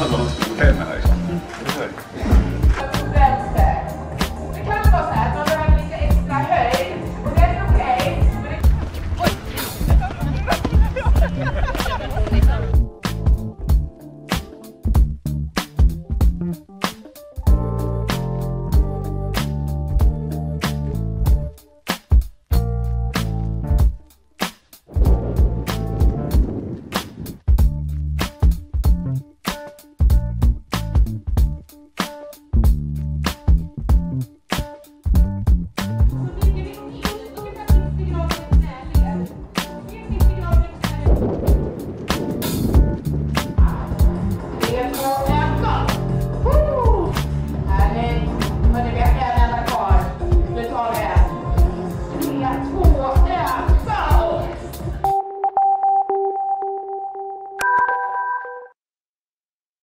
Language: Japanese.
あのみいな話。